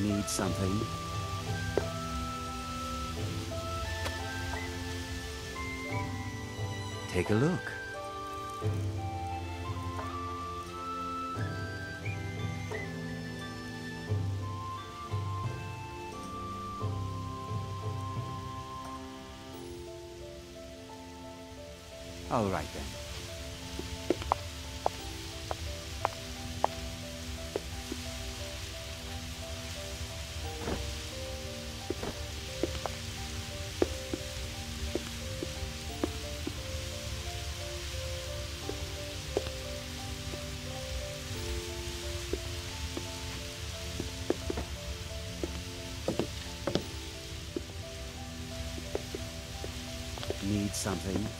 Need something? Take a look. All right then. Something?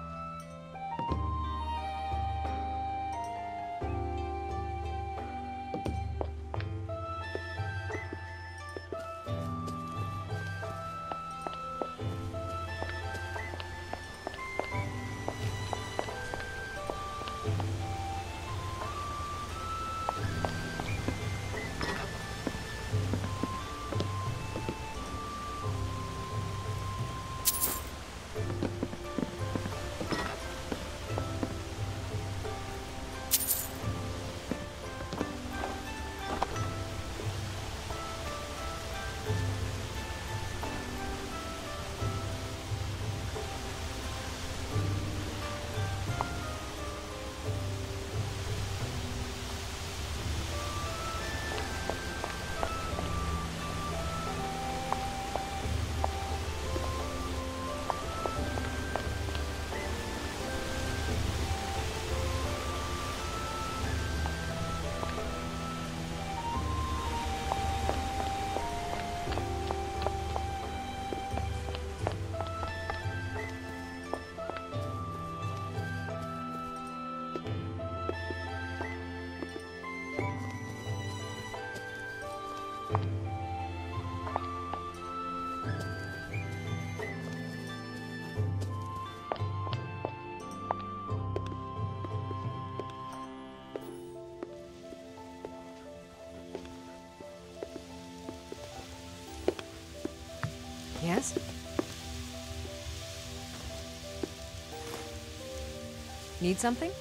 Need something?